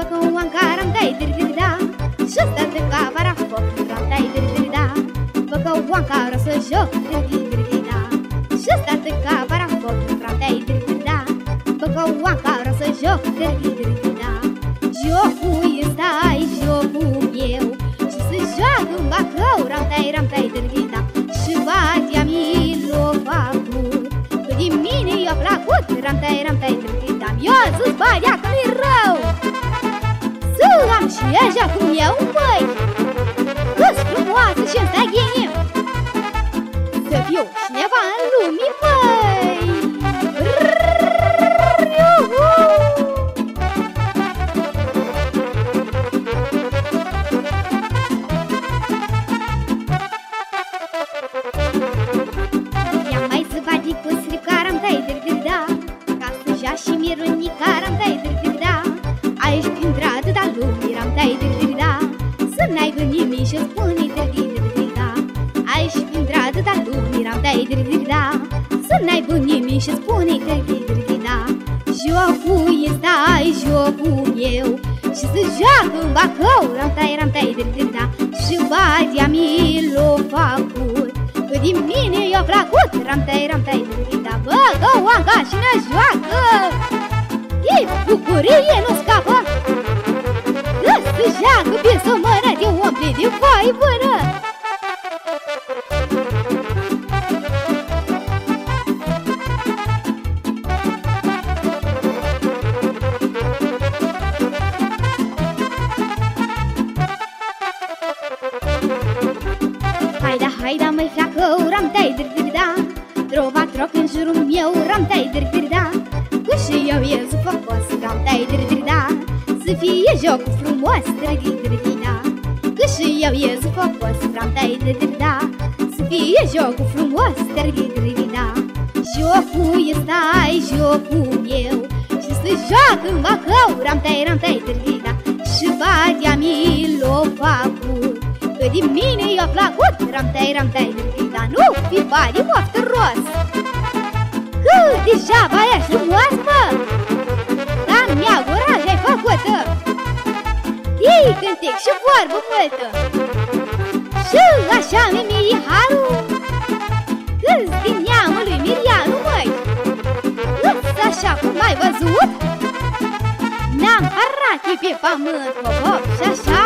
joc pe cu ancara dai dir dir da. Și stă de cavara foc ram dai dir dir da. Pe cu ancara să joc dir dir dir da. Și stă de cavara foc ram dai dir dir da. Pe cu ancara să joc dir dir dir da. Jocul este ai jocul meu. Și se joacă în bacău ram dai ram dai dir dir da. Și batea mi l-o făcut Că din mine i-a plăcut ram dai ram dai dir dir da. Eu sus batea că mi rău am și așa cum eu, măi Cât frumoasă și ăsta ghinie Aici prin stradă, dar lumii ram dai dir da. Să n-ai nimic și spune dir da. Jocul este ai jocul meu Și să joacă în bacău ram dai ram dai dir da. Și badia mi l-o făcut. Că din mine i-a plăcut ram dai ram dai dir da. Bă, gă, oanga și ne joacă. Ei, bucurie nu scapă. Joacă pe să mână de umple de foi până Haida, haida, măi flacă, ram tai dir dir da Trova troc în jurul meu, ram tai dir dir da Că și eu e zufăcos, ram tai dir dir da Să fie jocul frumos, drăghi drăghi da Că și eu e zufăcos, ram tai dir dir da Să fie jocul frumos, drăghi drăghi da Jocul este ai jocul meu. Și să joacă în bacău, ram tai ram tai dir dir da Și batea mi l-o făcut Că din mine i-a plăcut Ram-tai, ram-tai, dar nu fi bani moftă rost Că degeaba ești frumos, mă. Dar mi-a gura ce-ai făcută Ei cântec și vorbă multă. Și așa mi-mi e harul. Câți din neamul lui Mirianu, măi Câți așa cum ai văzut? N-am harat pe pământ, mă, și așa